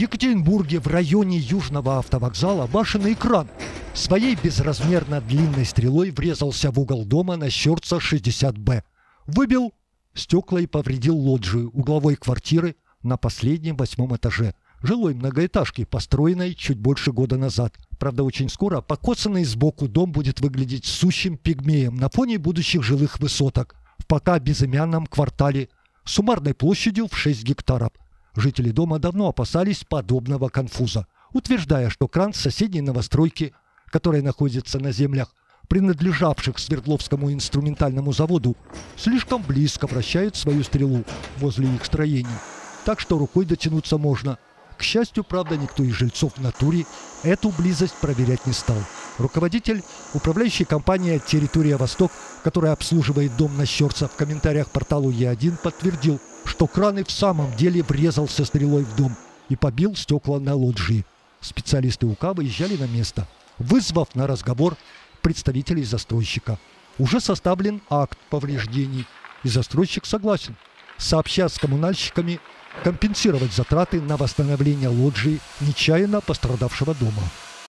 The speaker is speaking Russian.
Екатеринбурге в районе Южного автовокзала башенный кран своей безразмерно длинной стрелой врезался в угол дома на Щерца 60Б. Выбил стекла и повредил лоджию угловой квартиры на последнем восьмом этаже жилой многоэтажки, построенной чуть больше года назад. Правда, очень скоро покосанный сбоку дом будет выглядеть сущим пигмеем на фоне будущих жилых высоток в пока безымянном квартале суммарной площадью в 6 гектаров. Жители дома давно опасались подобного конфуза, утверждая, что кран соседней новостройки, которая находится на землях, принадлежавших Свердловскому инструментальному заводу, слишком близко вращает свою стрелу возле их строений. Так что рукой дотянуться можно. К счастью, правда, никто из жильцов в натуре эту близость проверять не стал. Руководитель управляющей компании «Территория Восток», которая обслуживает дом на Щерца, в комментариях порталу Е1 подтвердил, что кран и в самом деле врезался стрелой в дом и побил стекла на лоджии. Специалисты УК выезжали на место, вызвав на разговор представителей застройщика. Уже составлен акт повреждений, и застройщик согласен, сообща с коммунальщиками, компенсировать затраты на восстановление лоджии нечаянно пострадавшего дома.